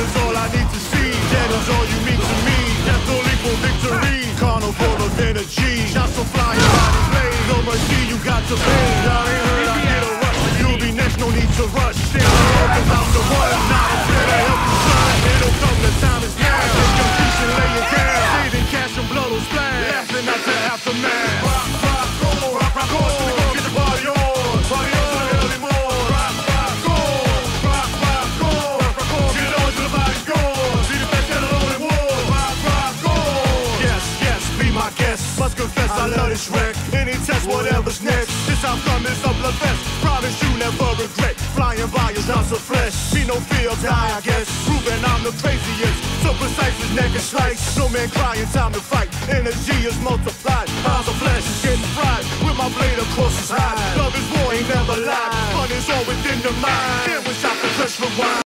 is all I need to see. Dead is all you mean to me. Death only for victory. Carnival of energy. Shots will fly, your body's made. No mercy, you got to pay. I love this wreck. Any test, whatever's next. This outcome is a bloodfest. Promise you never regret. Flying by is not so fresh. Be no fear, die, I guess. Proving I'm the craziest. So precise as and slice. No man crying, time to fight. Energy is multiplied. Pounds of flesh is getting fried. With my blade, across course, is. Love is war, ain't never lied. Fun is all within the mind. Can't wish I could press.